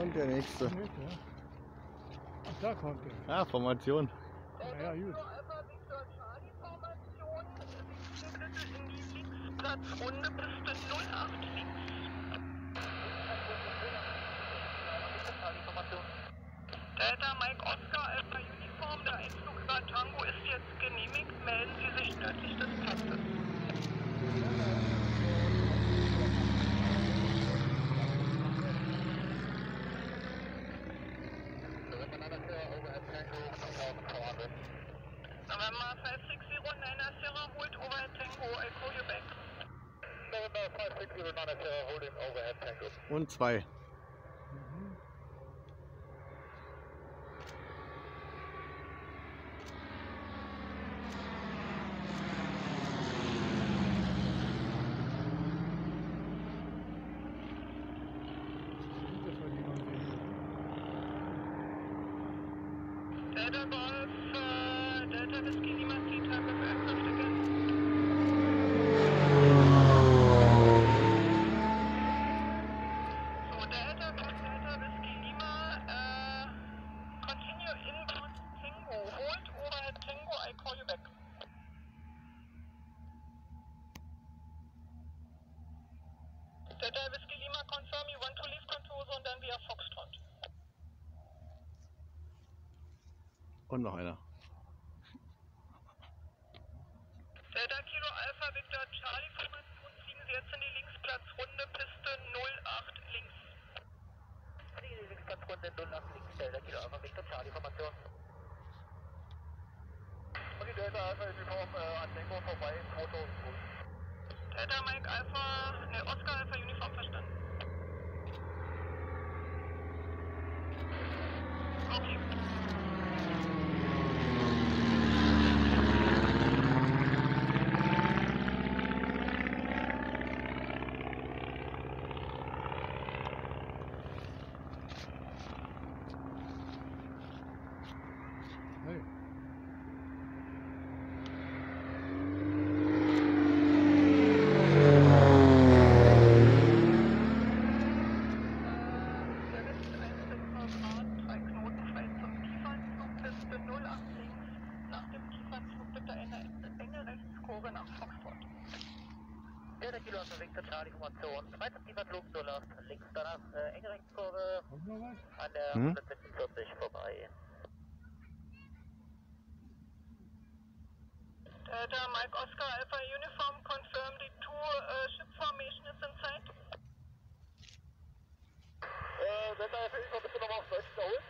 Und der nächste. Ja. Ach, da kommt er. Ah, Formation. Ja, ja, gut. Platzrunde Piste 08 links. Und zwei. Mhm. Das Delta Whiskey, Lima, confirm you want to leave control zone, then via Foxtrot. Und noch einer. Delta Kilo Alpha Victor Charlie Formation fliegen Sie jetzt in die Linksplatzrunde Piste 08 links. Sie Linksplatzrunde 08 links, Delta Kilo Alpha Victor Charlie Formation. Und die Delta Alpha Uniform äh, an Tango vorbei 2000 Fuß. Delta Mike Alpha, ne Oscar Alpha Uniform verstanden. Okay. Hey. Links danach äh, enge Rechtskurve an der Hm? 146 vorbei. Delta Mike Oscar Alpha Uniform confirm the two uh, ship formation is in. Äh, Delta Alpha Uniform bitte nochmal auf Deutsch wiederholen.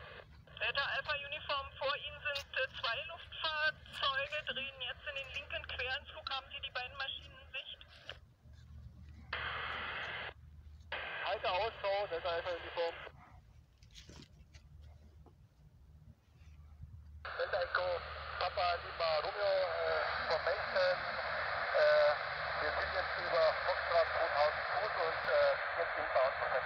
Delta Alpha Uniform, vor Ihnen sind äh, zwei Luftfahrzeuge, drehen jetzt in den Ausschau, Delta Echo, Papa Lima Romeo, äh, Formation. Äh, wir sind jetzt über Foxtrot 2000 Fuß und äh, jetzt inbound von der